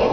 Oh.